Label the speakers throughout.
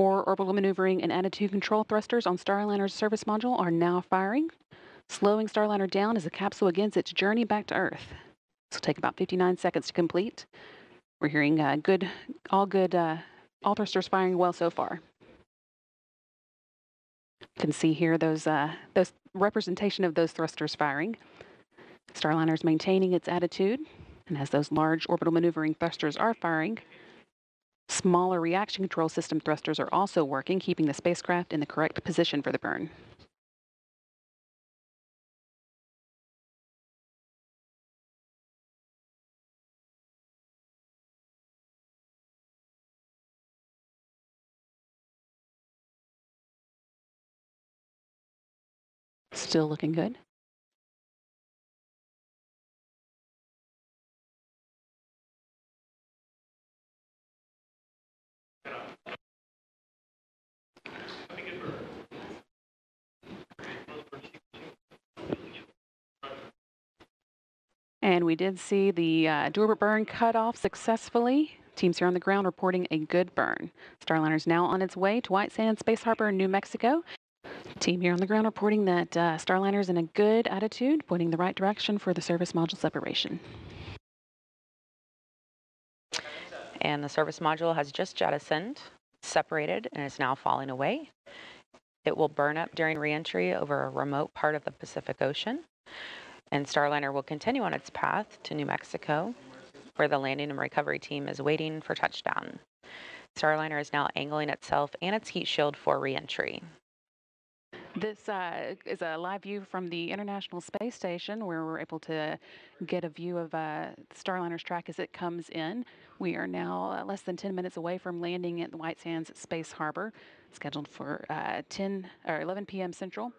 Speaker 1: Four orbital maneuvering and attitude control thrusters on Starliner's service module are now firing, slowing Starliner down as the capsule begins its journey back to Earth. This will take about 59 seconds to complete. We're hearing uh, good, all good, uh, all thrusters firing well so far. You can see here those, uh, those representation of those thrusters firing. Starliner is maintaining its attitude, and as those large orbital maneuvering thrusters are firing, Smaller reaction control system thrusters are also working, keeping the spacecraft in the correct position for the burn. Still looking good. And we did see the uh, deorbit burn cut off successfully. Teams here on the ground reporting a good burn. Starliner is now on its way to White Sands Space Harbor in New Mexico. Team here on the ground reporting that uh, Starliner is in a good attitude, pointing the right direction for the service module separation.
Speaker 2: And the service module has just jettisoned, separated, and is now falling away. It will burn up during reentry over a remote part of the Pacific Ocean and Starliner will continue on its path to New Mexico, where the landing and recovery team is waiting for touchdown. Starliner is now angling itself and its heat shield for reentry.
Speaker 1: This uh, is a live view from the International Space Station where we're able to get a view of uh, Starliner's track as it comes in. We are now uh, less than 10 minutes away from landing at the White Sands Space Harbor, scheduled for uh, 10 or 11 p.m. Central.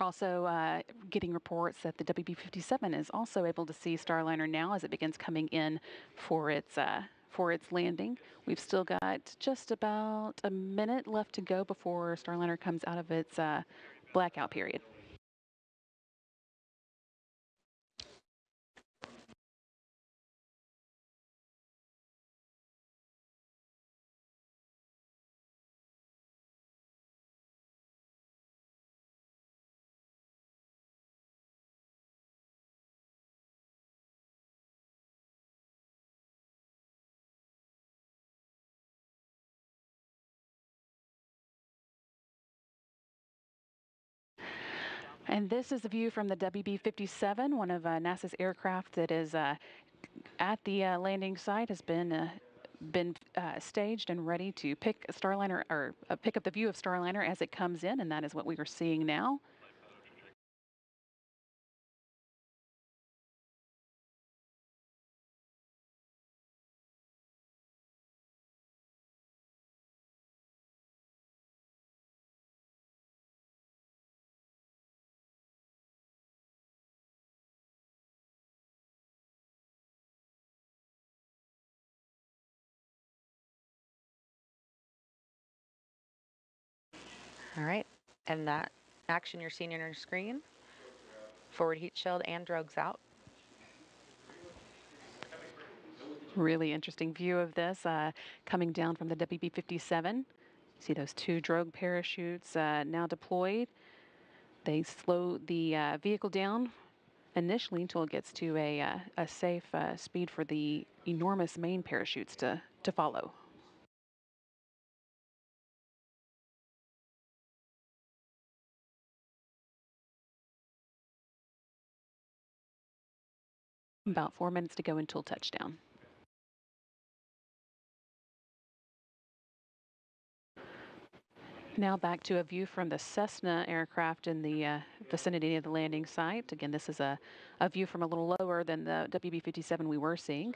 Speaker 1: Also uh, getting reports that the WB-57 is also able to see Starliner now as it begins coming in for its uh, for its landing. We've still got just about a minute left to go before Starliner comes out of its uh, blackout period. And this is a view from the WB-57, one of uh, NASA's aircraft that is uh, at the uh, landing site, has been uh, been uh, staged and ready to pick Starliner or uh, pick up the view of Starliner as it comes in, and that is what we are seeing now.
Speaker 2: All right, and that action you're seeing on your screen, forward heat shield and drogues out.
Speaker 1: Really interesting view of this uh, coming down from the WB-57. See those two drogue parachutes uh, now deployed. They slow the uh, vehicle down initially until it gets to a, uh, a safe uh, speed for the enormous main parachutes to, to follow. About four minutes to go until touchdown. Now back to a view from the Cessna aircraft in the uh, vicinity of the landing site. Again, this is a, a view from a little lower than the WB-57 we were seeing.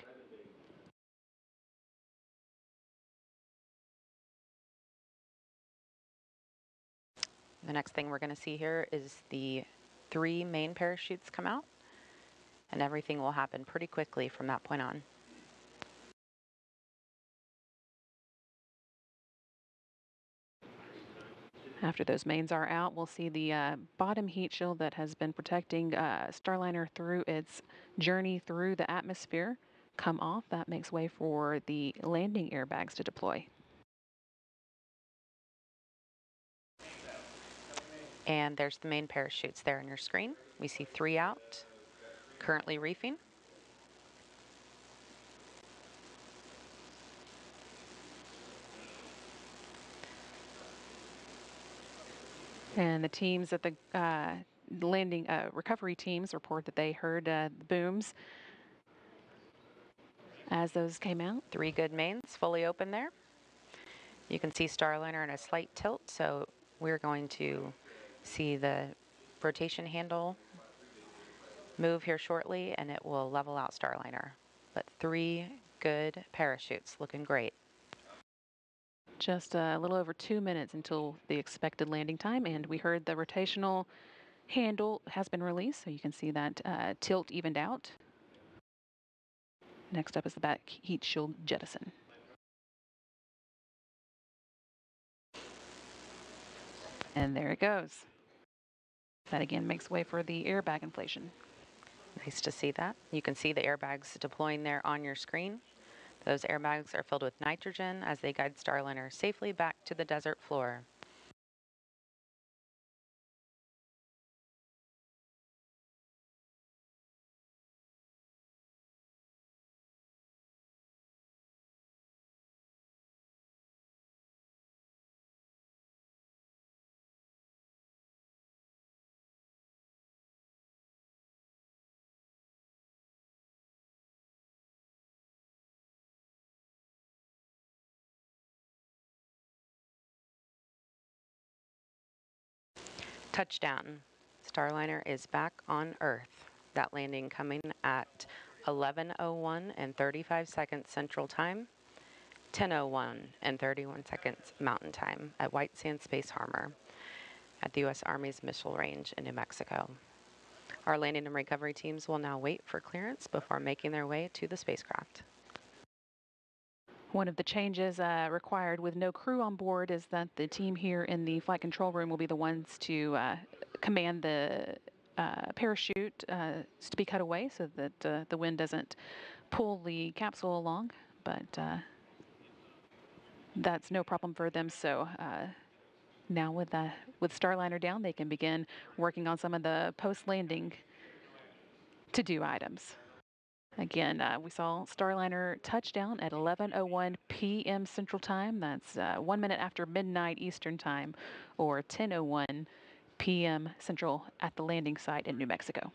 Speaker 2: The next thing we're going to see here is the three main parachutes come out and everything will happen pretty quickly from that point on.
Speaker 1: After those mains are out, we'll see the uh, bottom heat shield that has been protecting uh, Starliner through its journey through the atmosphere come off. That makes way for the landing airbags to deploy.
Speaker 2: And there's the main parachutes there on your screen. We see three out, currently reefing.
Speaker 1: And the teams at the uh, landing uh, recovery teams report that they heard uh, the booms as those came out.
Speaker 2: Three good mains fully open there. You can see Starliner in a slight tilt, so we're going to see the rotation handle move here shortly and it will level out Starliner. But three good parachutes, looking great.
Speaker 1: Just a little over two minutes until the expected landing time and we heard the rotational handle has been released so you can see that uh, tilt evened out. Next up is the back heat shield jettison. And there it goes. That again makes way for the airbag inflation.
Speaker 2: Nice to see that. You can see the airbags deploying there on your screen. Those airbags are filled with nitrogen as they guide Starliner safely back to the desert floor. Touchdown. Starliner is back on Earth. That landing coming at 11.01 and 35 seconds Central Time, 10.01 and 31 seconds Mountain Time at White Sands Space Harbor at the U.S. Army's Missile Range in New Mexico. Our landing and recovery teams will now wait for clearance before making their way to the spacecraft.
Speaker 1: One of the changes uh, required with no crew on board is that the team here in the flight control room will be the ones to uh, command the uh, parachute uh, to be cut away so that uh, the wind doesn't pull the capsule along. But uh, that's no problem for them. So now with with Starliner down, they can begin working on some of the post-landing to-do items. Again, uh, we saw Starliner touchdown at 11.01 p.m. Central Time. That's uh, one minute after midnight Eastern Time, or 10.01 p.m. Central at the landing site in New Mexico.